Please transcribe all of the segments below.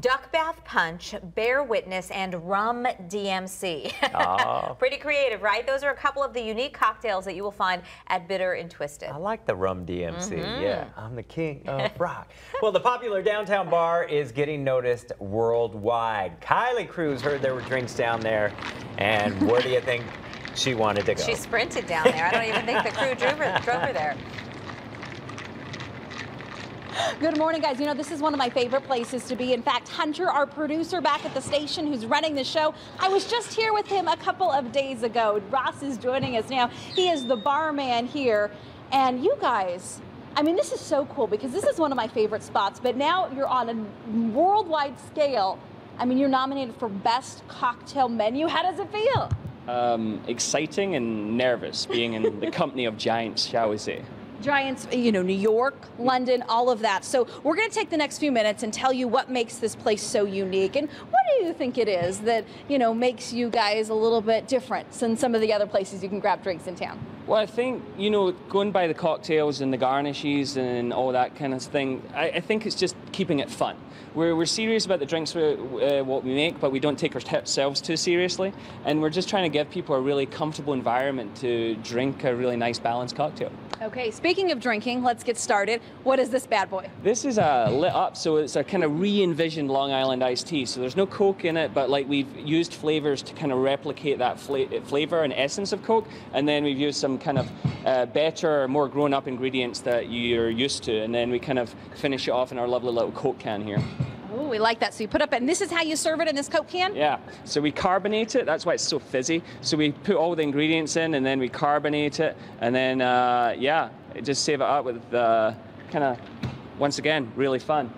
Duck Bath Punch, Bear Witness, and Rum DMC. Oh. Pretty creative, right? Those are a couple of the unique cocktails that you will find at Bitter and Twisted. I like the Rum DMC. Mm-hmm. Yeah, I'm the king of rock. well, the popular downtown bar is getting noticed worldwide. Kylie Cruz heard there were drinks down there, and where do you think she wanted to go? She sprinted down there. I don't even think the crew drove her, drove her there. Good morning, guys. You know, this is one of my favorite places to be. In fact, Hunter, our producer back at the station who's running the show, I was just here with him a couple of days ago. Ross is joining us now. He is the barman here. And you guys, I mean, this is so cool because this is one of my favorite spots, but now you're on a worldwide scale. I mean, you're nominated for Best Cocktail Menu. How does it feel? Um, exciting and nervous being in the company of giants, shall we say. Giants, you know, New York, London, all of that. So we're going to take the next few minutes and tell you what makes this place so unique and what do you think it is that, you know, makes you guys a little bit different than some of the other places you can grab drinks in town? Well, I think, you know, going by the cocktails and the garnishes and all that kind of thing, I, I think it's just keeping it fun. We're, we're serious about the drinks, we, uh, what we make, but we don't take ourselves too seriously. And we're just trying to give people a really comfortable environment to drink a really nice balanced cocktail. Okay, speaking of drinking, let's get started. What is this bad boy? This is a lit up, so it's a kind of re-envisioned Long Island iced tea. So there's no Coke in it, but like we've used flavors to kind of replicate that fla- flavor and essence of Coke, and then we've used some kind of uh, better, more grown-up ingredients that you're used to, and then we kind of finish it off in our lovely little Coke can here. Oh, we like that. So you put up, and this is how you serve it in this Coke can? Yeah, so we carbonate it. That's why it's so fizzy. So we put all the ingredients in, and then we carbonate it, and then uh, yeah, just save it up with uh, kind of, once again, really fun.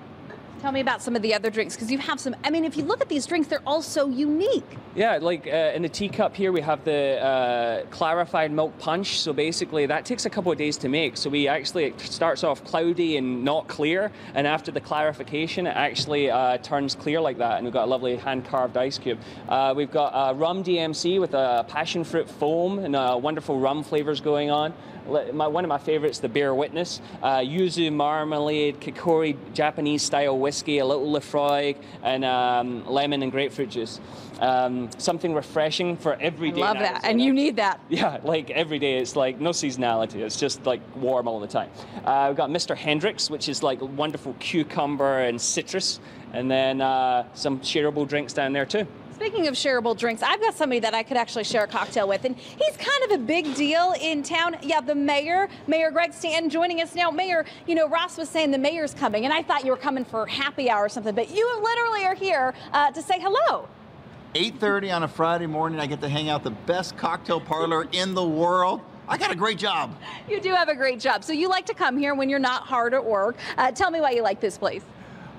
Tell me about some of the other drinks because you have some. I mean, if you look at these drinks, they're all so unique. Yeah, like uh, in the teacup here, we have the uh, clarified milk punch. So basically, that takes a couple of days to make. So we actually it starts off cloudy and not clear, and after the clarification, it actually uh, turns clear like that. And we've got a lovely hand carved ice cube. Uh, we've got a rum DMC with a passion fruit foam and uh, wonderful rum flavors going on. My, one of my favorites, the Bear Witness, uh, yuzu marmalade, kikori Japanese style whiskey, a little Laphroaig, and um, lemon and grapefruit juice. Um, something refreshing for every day. I Love that, and you need that. yeah, like every day, it's like no seasonality. It's just like warm all the time. Uh, we've got Mr. Hendricks, which is like wonderful cucumber and citrus, and then uh, some shareable drinks down there too. Speaking of shareable drinks, I've got somebody that I could actually share a cocktail with, and he's kind of a big deal in town. Yeah, the mayor, Mayor Greg Stanton, joining us now. Mayor, you know, Ross was saying the mayor's coming, and I thought you were coming for happy hour or something, but you literally are here uh, to say hello. 8.30 on a Friday morning, I get to hang out the best cocktail parlor in the world. I got a great job. You do have a great job. So you like to come here when you're not hard at work. Uh, tell me why you like this place.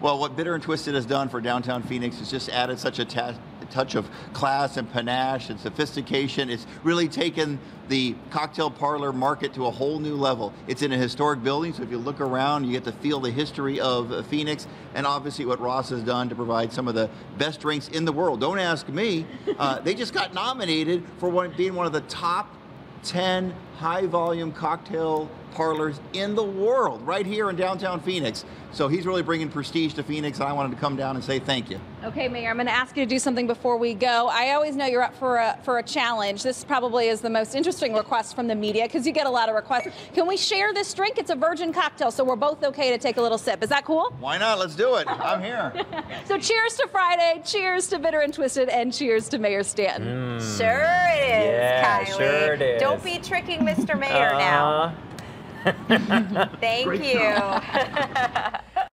Well, what Bitter and Twisted has done for downtown Phoenix is just added such a, touch of class and panache and sophistication. It's really taken the cocktail parlor market to a whole new level. It's in a historic building, so if you look around, you get to feel the history of Phoenix and obviously what Ross has done to provide some of the best drinks in the world. Don't ask me. Uh, they just got nominated for one, being one of the top 10 high volume cocktail parlors in the world right here in downtown Phoenix. So he's really bringing prestige to Phoenix, and I wanted to come down and say thank you. Okay, Mayor, I'm going to ask you to do something before we go. I always know you're up for a, for a challenge. This probably is the most interesting request from the media because you get a lot of requests. Can we share this drink? It's a virgin cocktail, so we're both okay to take a little sip. Is that cool? Why not? Let's do it. I'm here. So cheers to Friday, cheers to Bitter and Twisted, and cheers to Mayor Stanton. Mm. Sure it is, Yeah, Kylie. Sure it is. Don't be tricking Mr. Mayor now. Uh, Thank you.